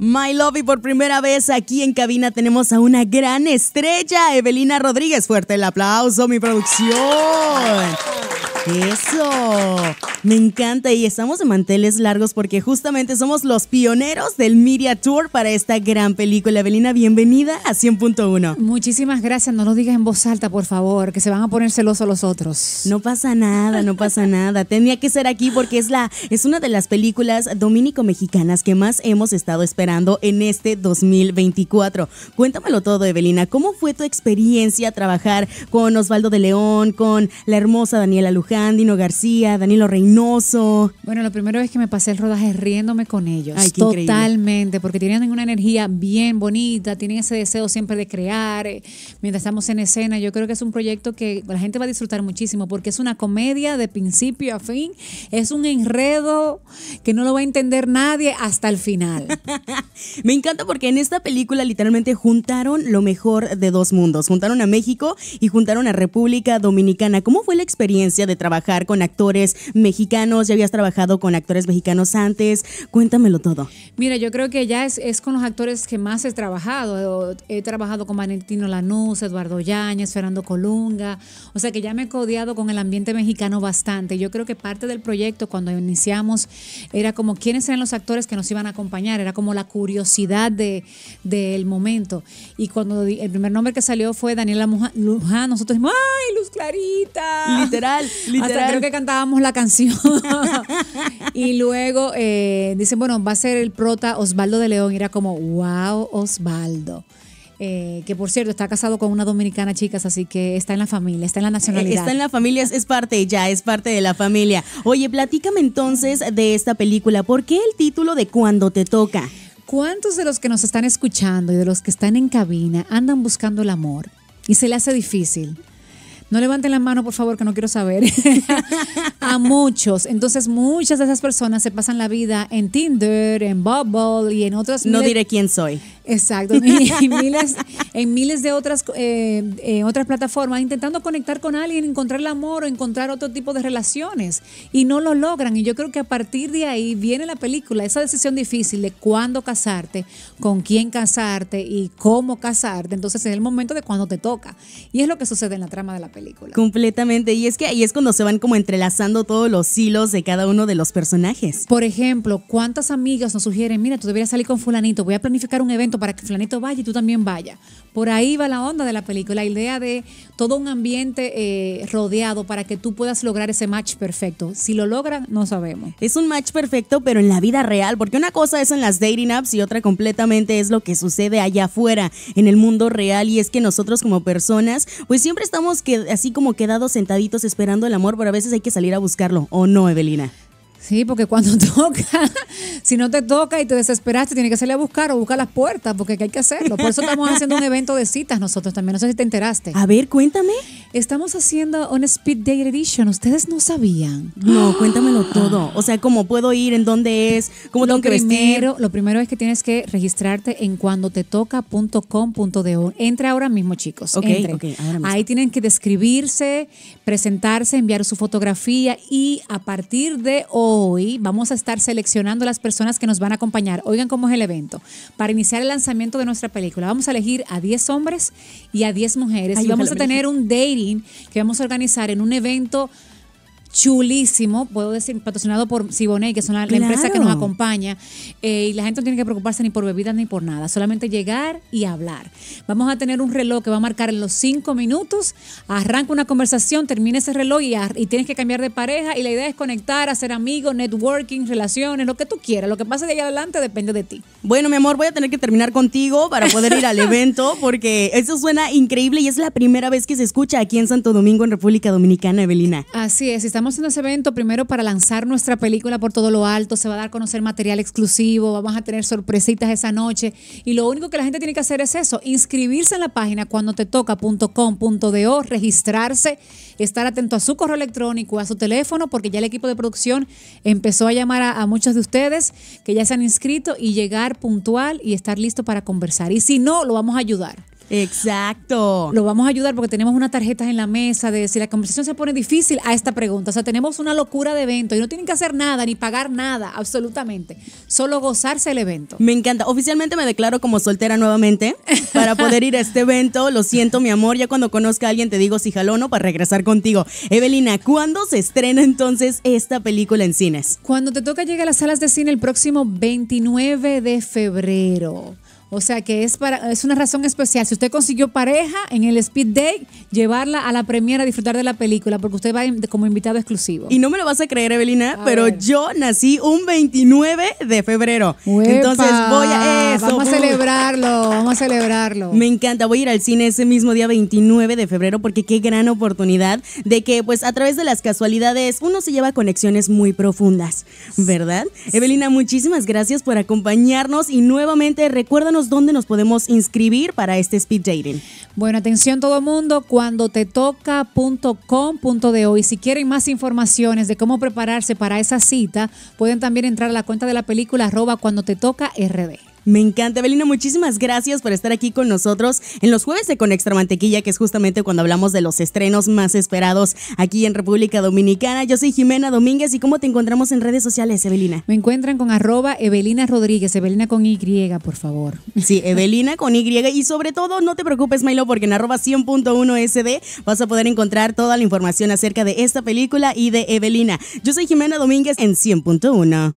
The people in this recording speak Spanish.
My Love y por primera vez aquí en cabina tenemos a una gran estrella, Evelina Rodríguez. Fuerte el aplauso, mi producción. Eso, me encanta y estamos de manteles largos porque justamente somos los pioneros del Media Tour para esta gran película. Evelina, bienvenida a 100.1. Muchísimas gracias, no lo digas en voz alta, por favor, que se van a poner celosos los otros. No pasa nada, no pasa nada. Tenía que ser aquí porque es la es una de las películas dominico-mexicanas que más hemos estado esperando en este 2024. Cuéntamelo todo, Evelina. ¿Cómo fue tu experiencia trabajar con Osvaldo de León, con la hermosa Daniela Luján? Dino García, Danilo Reynoso. Bueno, lo primero es que me pasé el rodaje riéndome con ellos. Totalmente, porque tienen una energía bien bonita, tienen ese deseo siempre de crear. Eh, mientras estamos en escena, yo creo que es un proyecto que la gente va a disfrutar muchísimo porque es una comedia de principio a fin. Es un enredo que no lo va a entender nadie hasta el final. me encanta porque en esta película literalmente juntaron lo mejor de dos mundos. Juntaron a México y juntaron a República Dominicana. ¿Cómo fue la experiencia de trabajar? Trabajar con actores mexicanos? ¿Ya habías trabajado con actores mexicanos antes? Cuéntamelo todo. Mira, yo creo que ya es, con los actores que más he trabajado. He trabajado con Valentino Lanús, Eduardo Yáñez, Fernando Colunga. O sea que ya me he codeado con el ambiente mexicano bastante. Yo creo que parte del proyecto cuando iniciamos era como quiénes eran los actores que nos iban a acompañar. Era como la curiosidad del de, momento. Y cuando el primer nombre que salió fue Daniela Luján, nosotros dijimos, ¡ay, Luz Clarita! Literal, literal. Hasta creo que cantábamos la canción. y luego eh, dicen, bueno, va a ser el prota Osvaldo de León. Y era como, wow, Osvaldo. Eh, que por cierto está casado con una dominicana, chicas, así que está en la familia, está en la nacionalidad. Está en la familia, es, es parte ya, es parte de la familia. Oye, platícame entonces de esta película. ¿Por qué el título de Cuando te toca? ¿Cuántos de los que nos están escuchando y de los que están en cabina andan buscando el amor y se le hace difícil? No levanten la mano, por favor, que no quiero saber. a muchos. Entonces, muchas de esas personas se pasan la vida en Tinder, en Bubble y en otras. No diré quién soy. Exacto. en, miles, en miles de otras, eh, otras plataformas, intentando conectar con alguien, encontrar el amor o encontrar otro tipo de relaciones. Y no lo logran. Y yo creo que a partir de ahí viene la película, esa decisión difícil de cuándo casarte, con quién casarte y cómo casarte. Entonces, es el momento de cuando te toca. Y es lo que sucede en la trama de la película. Completamente. Y es que ahí es cuando se van como entrelazando todos los hilos de cada uno de los personajes. Por ejemplo, ¿cuántas amigas nos sugieren, mira, tú deberías salir con fulanito, voy a planificar un evento para que fulanito vaya y tú también vaya? Por ahí va la onda de la película, la idea de todo un ambiente eh, rodeado para que tú puedas lograr ese match perfecto. Si lo logran, no sabemos. Es un match perfecto, pero en la vida real, porque una cosa es en las dating apps y otra completamente es lo que sucede allá afuera, en el mundo real. Y es que nosotros como personas, pues siempre estamos que así como quedados sentaditos esperando el amor, pero a veces hay que salir a buscarlo, ¿o no, Evelina? Sí, porque cuando toca, si no te toca y te desesperaste, tienes que salir a buscar o buscar las puertas, porque hay que hacerlo. Por eso estamos haciendo un evento de citas nosotros también. No sé si te enteraste. A ver, cuéntame. Estamos haciendo un Speed Date Edition. ¿Ustedes no sabían? No, cuéntamelo todo. O sea, ¿cómo puedo ir? ¿En dónde es? ¿Cómo tengo que primero, Lo primero es que tienes que registrarte en cuandotetoca.com.do. Entra ahora mismo, chicos. Ok, Ahí tienen que describirse, presentarse, enviar su fotografía y a partir de hoy hoy vamos a estar seleccionando las personas que nos van a acompañar. Oigan cómo es el evento. Para iniciar el lanzamiento de nuestra película, vamos a elegir a 10 hombres y a 10 mujeres. y vamos a tener un dating que vamos a organizar en un evento chulísimo, puedo decir, patrocinado por Siboney, que es una, la empresa que nos acompaña. Eh, y la gente no tiene que preocuparse ni por bebidas ni por nada, solamente llegar y hablar. Vamos a tener un reloj que va a marcar en los cinco minutos, arranca una conversación, termina ese reloj y, y tienes que cambiar de pareja. Y la idea es conectar, hacer amigos, networking, relaciones, lo que tú quieras. Lo que pase de ahí adelante depende de ti. Bueno, mi amor, voy a tener que terminar contigo para poder ir al evento, porque eso suena increíble y es la primera vez que se escucha aquí en Santo Domingo, en República Dominicana, Evelina. Así es, estamos haciendo ese evento primero para lanzar nuestra película por todo lo alto, se va a dar a conocer material exclusivo, vamos a tener sorpresitas esa noche y lo único que la gente tiene que hacer es eso, inscribirse en la página cuando te toca.com.do, registrarse, estar atento a su correo electrónico, a su teléfono, porque ya el equipo de producción empezó a llamar a, a muchos de ustedes que ya se han inscrito y llegar puntual y estar listo para conversar. Y si no, lo vamos a ayudar. Exacto. Lo vamos a ayudar porque tenemos unas tarjetas en la mesa de si la conversación se pone difícil a esta pregunta. O sea, tenemos una locura de evento y no tienen que hacer nada ni pagar nada, absolutamente. Solo gozarse el evento. Me encanta. Oficialmente me declaro como soltera nuevamente para poder ir a este evento. Lo siento, mi amor. Ya cuando conozca a alguien te digo si jaló no para regresar contigo. Evelina, ¿cuándo se estrena entonces esta película en cines? Cuando te toca llegar a las salas de cine el próximo 29 de febrero. O sea que es para es una razón especial. Si usted consiguió pareja en el Speed Day, llevarla a la premiera a disfrutar de la película, porque usted va como invitado exclusivo. Y no me lo vas a creer, Evelina, pero yo nací un 29 de febrero. Entonces voy a eso. Vamos a celebrarlo, vamos a celebrarlo. Me encanta, voy a ir al cine ese mismo día 29 de febrero porque qué gran oportunidad de que pues a través de las casualidades uno se lleva conexiones muy profundas, ¿verdad? Evelina, muchísimas gracias por acompañarnos y nuevamente recuérdanos dónde nos podemos inscribir para este speed dating. Bueno, atención todo mundo, cuando te toca.com.de y si quieren más informaciones de cómo prepararse para esa cita, pueden también entrar a la cuenta de la película arroba cuando te toca RD. Me encanta, Evelina. Muchísimas gracias por estar aquí con nosotros en los jueves de Con Extra Mantequilla, que es justamente cuando hablamos de los estrenos más esperados aquí en República Dominicana. Yo soy Jimena Domínguez y ¿cómo te encontramos en redes sociales, Evelina? Me encuentran con arroba Evelina Rodríguez, Evelina con Y, por favor. Sí, Evelina con Y. Y sobre todo, no te preocupes, Milo, porque en arroba 100.1 SD vas a poder encontrar toda la información acerca de esta película y de Evelina. Yo soy Jimena Domínguez en 100.1.